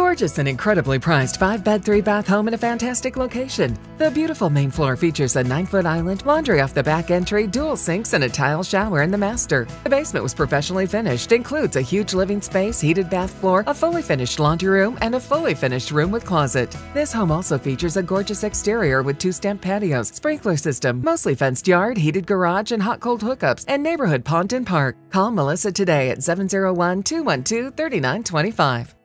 gorgeous and incredibly priced 5 bed, 3 bath home in a fantastic location. The beautiful main floor features a 9 foot island, laundry off the back entry, dual sinks, and a tile shower in the master. The basement was professionally finished, includes a huge living space, heated bath floor, a fully finished laundry room, and a fully finished room with closet. This home also features a gorgeous exterior with two stamp patios, sprinkler system, mostly fenced yard, heated garage, and hot cold hookups, and neighborhood pond and park. Call Melissa today at 701 212 3925.